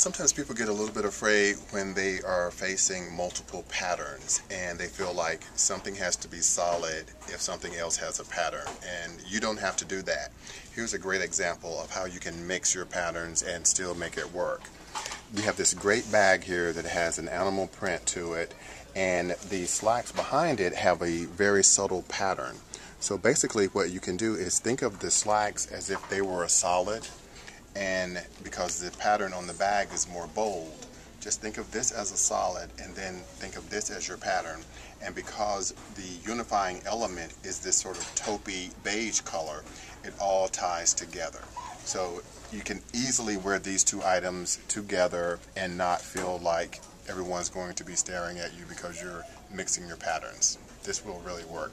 Sometimes people get a little bit afraid when they are facing multiple patterns and they feel like something has to be solid if something else has a pattern. And you don't have to do that. Here's a great example of how you can mix your patterns and still make it work. We have this great bag here that has an animal print to it and the slacks behind it have a very subtle pattern. So basically what you can do is think of the slacks as if they were a solid and because the pattern on the bag is more bold just think of this as a solid and then think of this as your pattern. And because the unifying element is this sort of taupey beige color it all ties together. So you can easily wear these two items together and not feel like everyone's going to be staring at you because you're mixing your patterns. This will really work